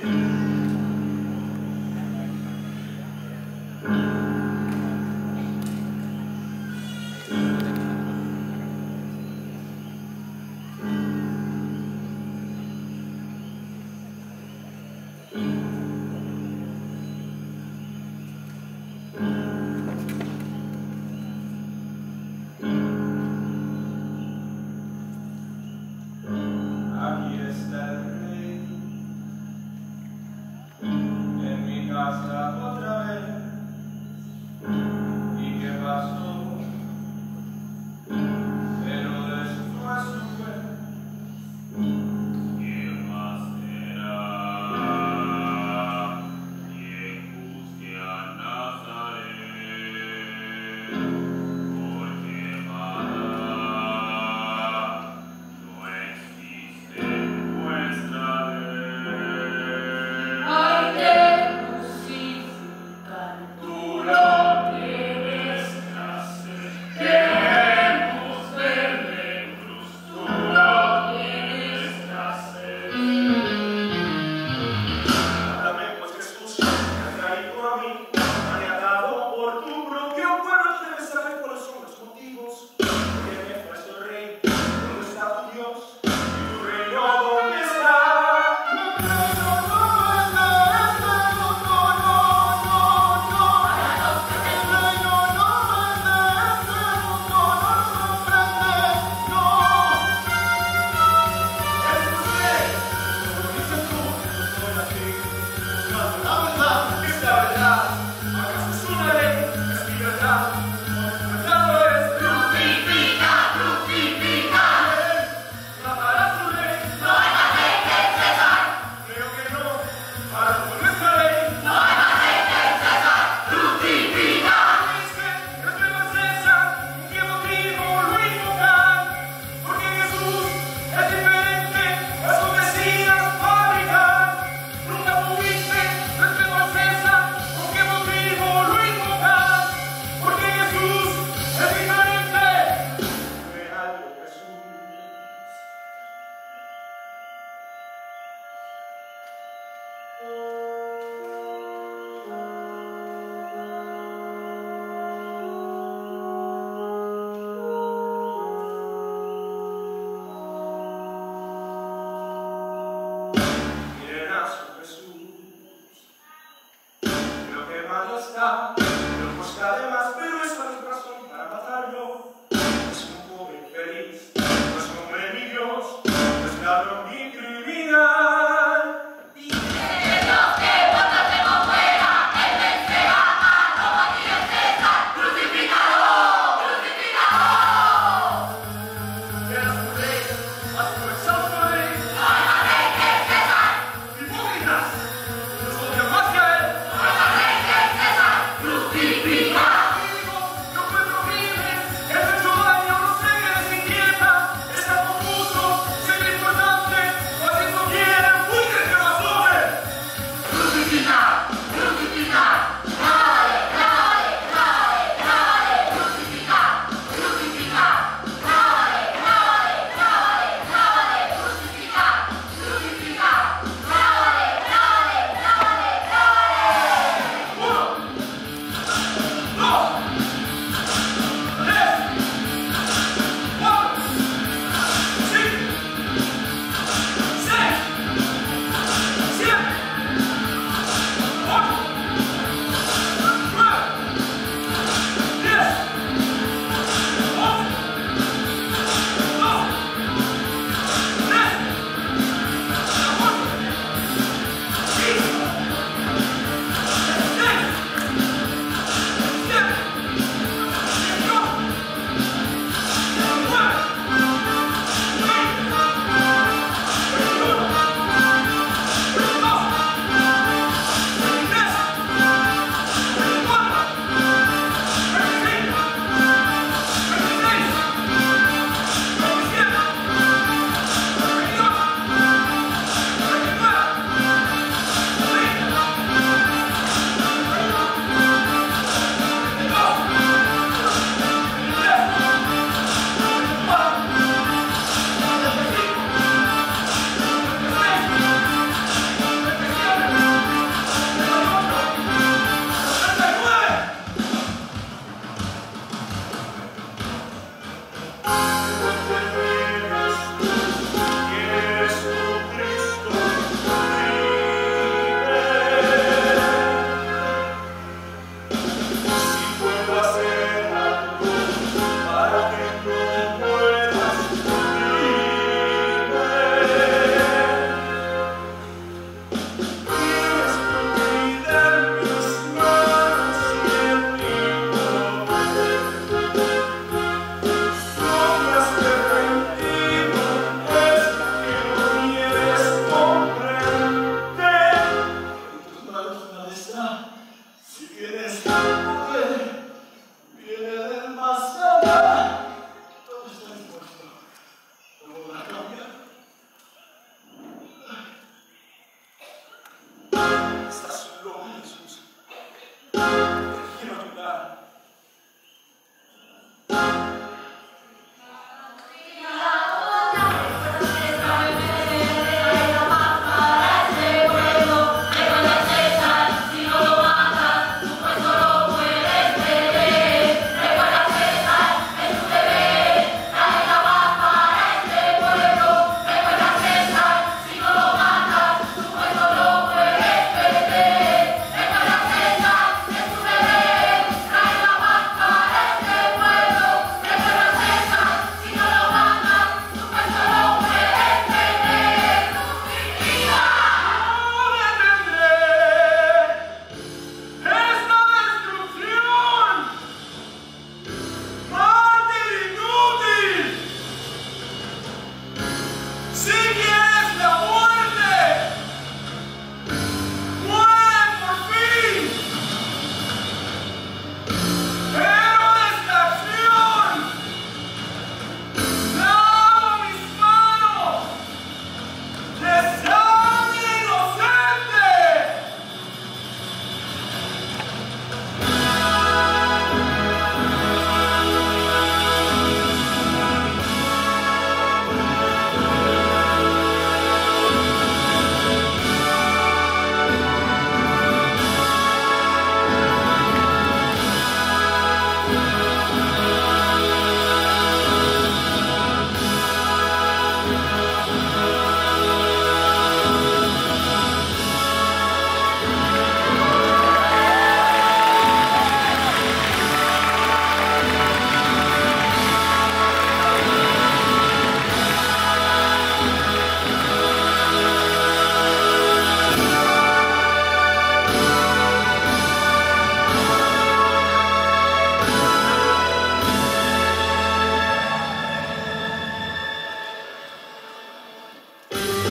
Mm-hmm. buscar, eu buscarei mais. Yeah.